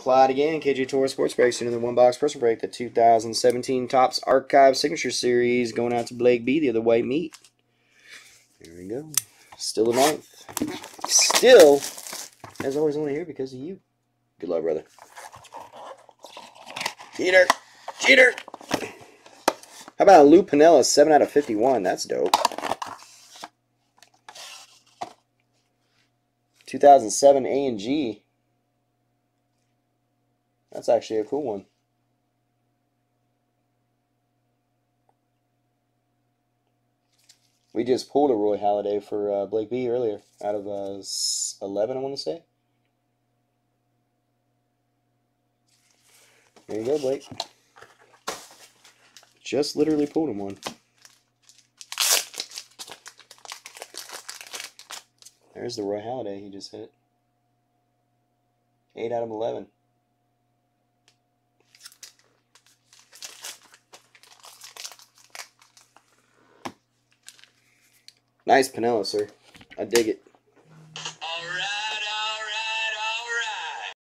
Clyde again, KJ Torres Sports Breaks, another one box person break, the 2017 Topps Archive Signature Series, going out to Blake B, the other white meat. There we go. Still the ninth. Still, as always, only here because of you. Good luck, brother. Cheater! Cheater! How about a Lou Piniella, 7 out of 51? That's dope. 2007 A and G. That's actually a cool one. We just pulled a Roy Halladay for uh, Blake B earlier out of uh, 11, I want to say. There you go, Blake. Just literally pulled him one. There's the Roy Halladay he just hit. 8 out of 11. Nice Piniella, sir. I dig it.